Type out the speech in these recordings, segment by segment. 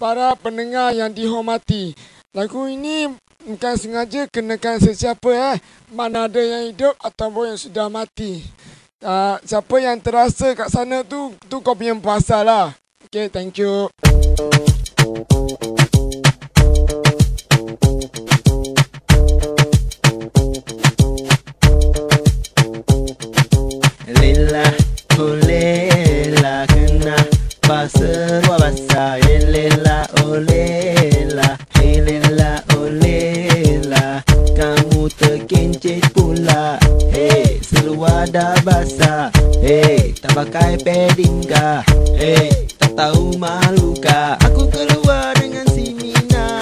para pendengar yang dihormati. Lagu ini bukan sengaja kenakan sesiapa eh. Mana ada yang hidup ataupun yang sudah mati. Uh, siapa yang terasa kat sana tu, tu kau punya puasa lah. Okay, thank you. Pasal wabasa. Lila, oh Lila, Lila, oh Lila, kamu terkincit pula. Hey, seluar dah basah. Hey, tak pakai padding kah? Hey, tak tahu malu kah? Aku keluar dengan si Mina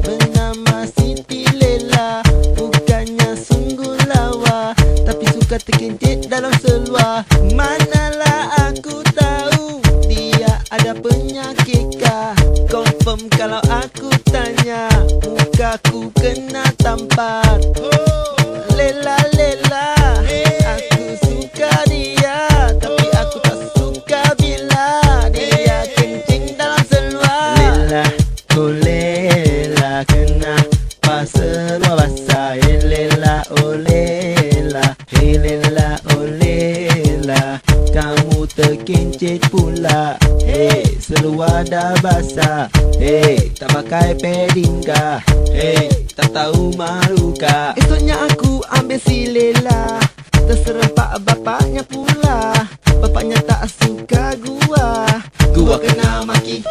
bernama Siti Lela. Bukannya sungguh lawa, tapi suka terkincit dalam seluar. Manalah tanya, mukaku kena tampar. Lela Lela, aku suka dia, tapi aku tak suka bila dia kencing dalam seluar. Lela, oh Lela, kena pasal basah. Lela, oh Lela, Lela, oh Lela, kamu terkincit pula. Hey, seluar dah basah. Hey, tak pakai padding kah? Hey, tak tahu malu kah? Esoknya aku ambil si Lela Terserempak bapaknya pula Bapaknya tak suka gua Gua kena maki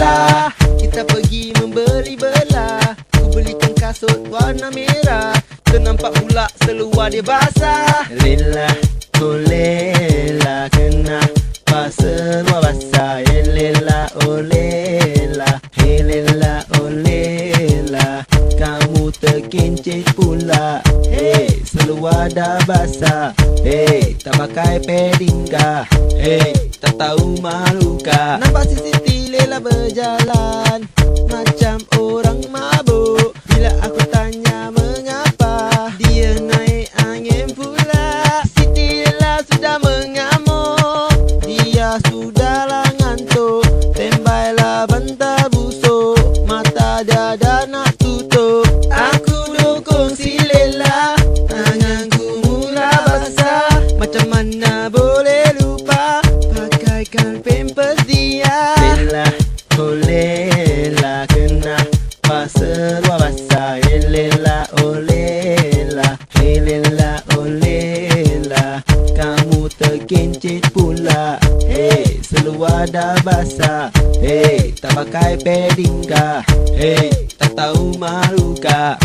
Lela Kita pergi membeli belah. Ku belikan kasut warna merah. Ternampak pula seluar dia basah. Lela, oh Lela Kena pasal basah Eh Hey Lela, oh Lela Kamu terkincit pula. Hey, seluar dah basah. Hey, tak pakai padding kah? Hey, tak tahu malu kah? Nampak si Lela berjalan. Macam orang mabuk. Bila aku tanya mengapa Dia naik angin pula. Siti Lela sudah mengamuk. Dia sudahlah ngantuk. Tembailah bantal busuk. Mata dia dah nak tutup. Aku dukung si Lela Tanganku mula basah. Macam mana boleh pasal basah Eh Lela, oh Lela Hey Lela, oh Lela Kamu terkincit pula Hey, seluar dah basah Hey, tak pakai padding kah? Hey, tak tahu malu kah?